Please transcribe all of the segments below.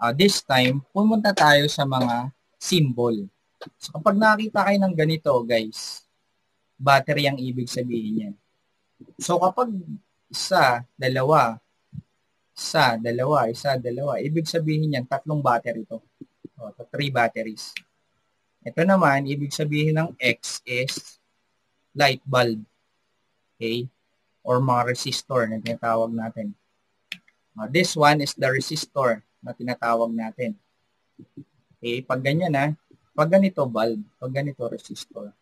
Uh, this time, pumunta tayo sa mga symbol. So kapag nakita kayo ng ganito, guys, battery ang ibig sabihin yan. So kapag isa, dalawa, isa, dalawa, isa, dalawa, ibig sabihin yan, tatlong battery to. O, to three batteries. Ito naman, ibig sabihin ng X is light bulb. Okay? Or mga resistor na tinatawag natin. Uh, this one is the resistor na tinatawag natin. Okay, pag ganyan na, pag ganito bulb, pag ganito resistor.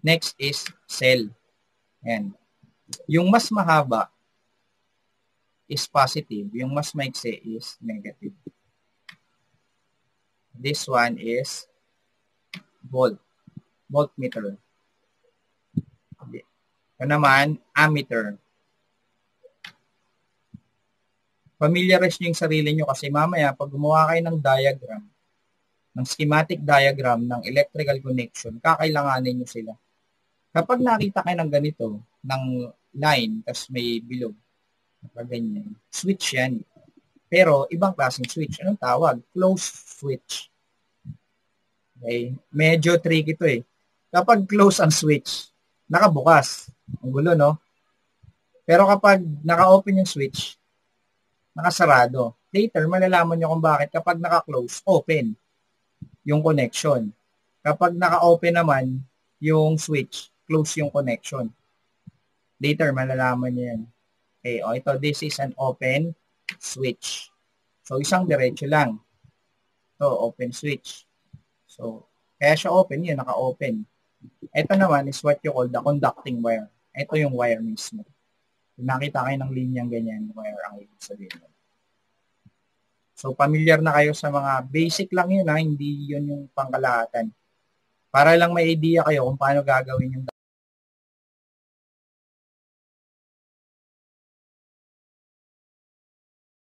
Next is cell. Ayan. Yung mas mahaba is positive, yung mas maikse is negative. This one is volt, voltmeter. Ito naman, ammeter. Familiarize nyo yung sarili nyo kasi mamaya pag gumawa kayo ng diagram, ng schematic diagram ng electrical connection, kakailanganin nyo sila. Kapag nakita kayo ng ganito, ng line, tapos may bilog, ganyan, switch yan. Pero, ibang klaseng switch. Anong tawag? Close switch. Okay? Medyo tricky to eh. Kapag close ang switch, nakabukas. Ang gulo, no? Pero kapag naka-open yung switch, nakasarado. Later, malalaman nyo kung bakit kapag naka-close, open yung connection. Kapag naka-open naman yung switch, close yung connection. Later, malalaman nyo yan. Okay, o ito, this is an open switch. So, isang diretso lang. Ito, open switch. So, kaya siya open, yun, naka-open. Ito naman is what you call the conducting wire. Ito yung wire mismo. Nakita kayo ng linyang ganyan, wire ang ibig sabihin. So, familiar na kayo sa mga basic lang yun ha, hindi yun yung pangkalahatan. Para lang may idea kayo kung paano gagawin yung